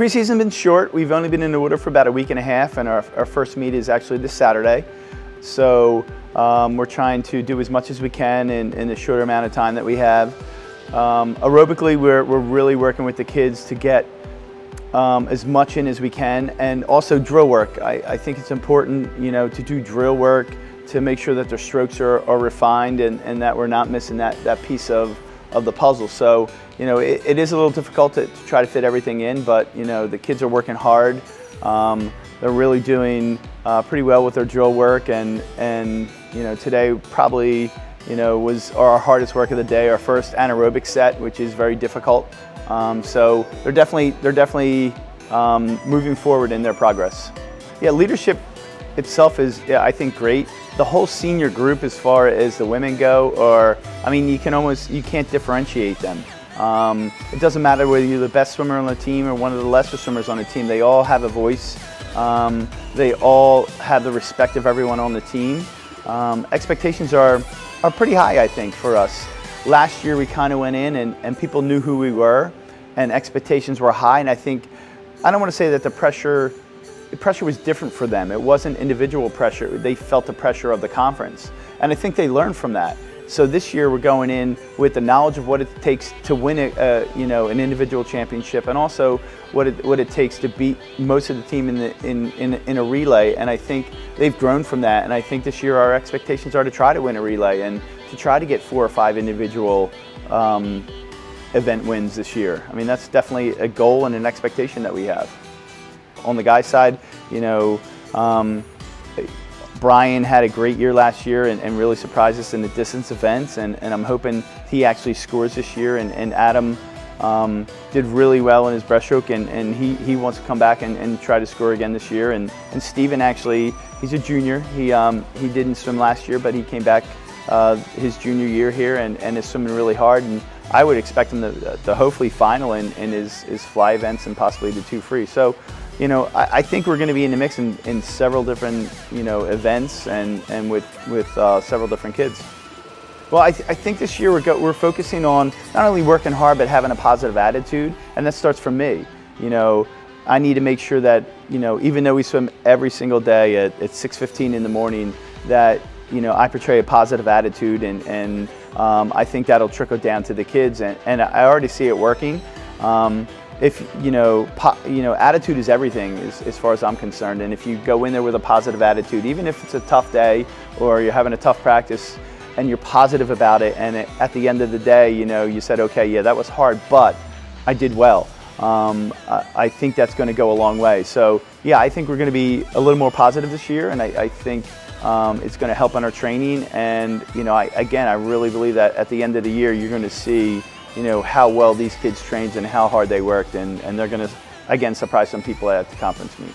Preseason's been short. We've only been in the water for about a week and a half, and our, our first meet is actually this Saturday. So um, we're trying to do as much as we can in, in the shorter amount of time that we have. Um, aerobically, we're, we're really working with the kids to get um, as much in as we can, and also drill work. I, I, think it's important, you know, to do drill work to make sure that their strokes are, are refined and, and that we're not missing that, that piece of, of the puzzle. So, you know, it, it is a little difficult to, to, try to fit everything in, but, you know, the kids are working hard. Um, they're really doing uh, pretty well with their drill work and, and, you know, today probably, you know, was our hardest work of the day, our first anaerobic set, which is very difficult. Um, so they're definitely, they're definitely um, moving forward in their progress. Yeah, leadership itself is, yeah, I think, great. The whole senior group, as far as the women go, or I mean, you can almost you can't differentiate them. Um, it doesn't matter whether you're the best swimmer on the team or one of the lesser swimmers on the team. They all have a voice. Um, they all have the respect of everyone on the team. Um, expectations are are pretty high, I think, for us. Last year we kind of went in and, and people knew who we were, and expectations were high. And I think I don't want to say that the pressure pressure was different for them. It wasn't individual pressure. They felt the pressure of the conference. And I think they learned from that. So this year we're going in with the knowledge of what it takes to win a, you know, an individual championship and also what it, what it takes to beat most of the team in, the, in, in, in a relay. And I think they've grown from that. And I think this year our expectations are to try to win a relay and to try to get four or five individual um, event wins this year. I mean, that's definitely a goal and an expectation that we have. On the guy side, you know, um, Brian had a great year last year and, and, really surprised us in the distance events, and, and I'm hoping he actually scores this year. And, and Adam um, did really well in his breaststroke, and, he, he wants to come back and, and try to score again this year. And, and Steven actually, he's a junior. He, um, he didn't swim last year, but he came back uh, his junior year here and, and is swimming really hard. And I would expect him to, to hopefully final in, in his, his fly events and possibly the two free. So you know, I, I think we're going to be in the mix in, in several different, you know, events and, and with, with uh, several different kids. Well, I, th I think this year we're, we're focusing on not only working hard, but having a positive attitude, and that starts from me. You know, I need to make sure that, you know, even though we swim every single day at, at 6.15 in the morning, that, you know, I portray a positive attitude, and, and um, I think that'll trickle down to the kids, and, and I already see it working. Um, if you know, you know, attitude is everything as, as far as I'm concerned. And if you go in there with a positive attitude, even if it's a tough day or you're having a tough practice, and you're positive about it, and it, at the end of the day, you know, you said, okay, yeah, that was hard, but I did well. Um, I, I, think that's going to go a long way. So yeah, I think we're going to be a little more positive this year, and I, I think um, it's going to help on our training. And you know, I, again, I really believe that at the end of the year, you're going to see you know, how well these kids trained and how hard they worked, and, and they're going to, again, surprise some people at the conference meet.